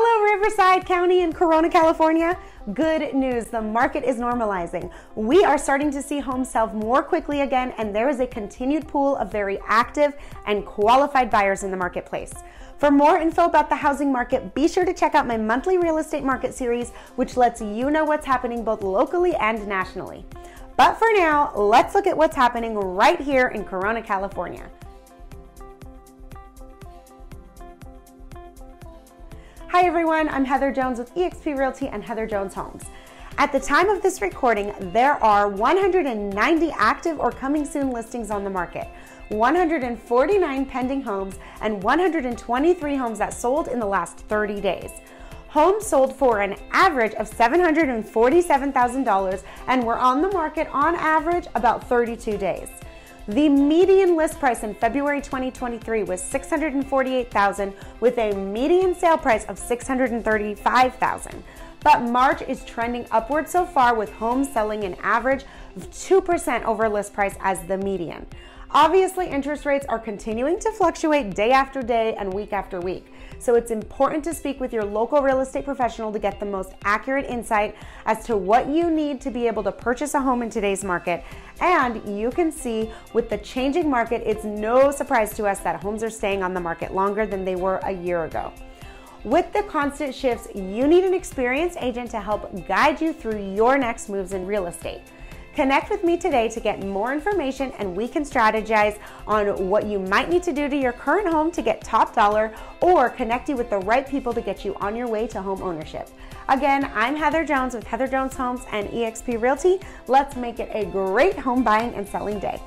Hello, Riverside County in Corona, California. Good news, the market is normalizing. We are starting to see homes sell more quickly again, and there is a continued pool of very active and qualified buyers in the marketplace. For more info about the housing market, be sure to check out my monthly real estate market series, which lets you know what's happening both locally and nationally. But for now, let's look at what's happening right here in Corona, California. Hi everyone, I'm Heather Jones with eXp Realty and Heather Jones Homes. At the time of this recording, there are 190 active or coming soon listings on the market, 149 pending homes, and 123 homes that sold in the last 30 days. Homes sold for an average of $747,000 and were on the market on average about 32 days. The median list price in February 2023 was 648,000 with a median sale price of 635,000. But March is trending upward so far with homes selling an average of 2% over list price as the median. Obviously, interest rates are continuing to fluctuate day after day and week after week. So it's important to speak with your local real estate professional to get the most accurate insight as to what you need to be able to purchase a home in today's market. And you can see with the changing market, it's no surprise to us that homes are staying on the market longer than they were a year ago. With the constant shifts, you need an experienced agent to help guide you through your next moves in real estate. Connect with me today to get more information and we can strategize on what you might need to do to your current home to get top dollar or connect you with the right people to get you on your way to home ownership. Again, I'm Heather Jones with Heather Jones Homes and eXp Realty. Let's make it a great home buying and selling day.